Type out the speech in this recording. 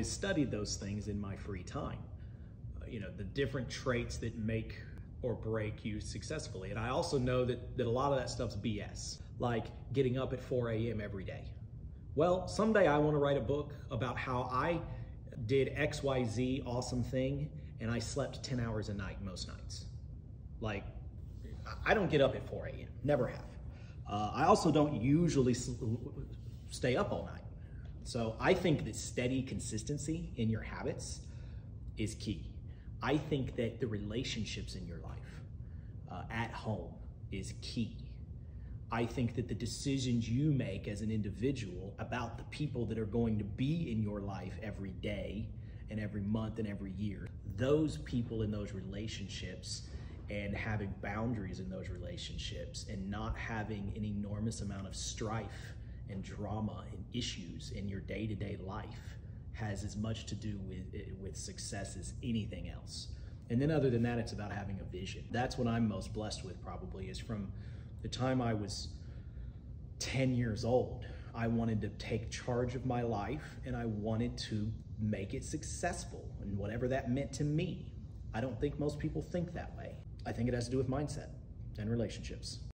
always studied those things in my free time. You know, the different traits that make or break you successfully. And I also know that, that a lot of that stuff's BS, like getting up at 4 a.m. every day. Well, someday I want to write a book about how I did XYZ awesome thing and I slept 10 hours a night most nights. Like, I don't get up at 4 a.m., never have. Uh, I also don't usually stay up all night. So I think that steady consistency in your habits is key. I think that the relationships in your life uh, at home is key. I think that the decisions you make as an individual about the people that are going to be in your life every day and every month and every year, those people in those relationships and having boundaries in those relationships and not having an enormous amount of strife and drama and issues in your day-to-day life has as much to do with eh, with success as anything else. And then other than that, it's about having a vision. That's what I'm most blessed with probably is from the time I was 10 years old. I wanted to take charge of my life and I wanted to make it successful and whatever that meant to me. I don't think most people think that way. I think it has to do with mindset and relationships.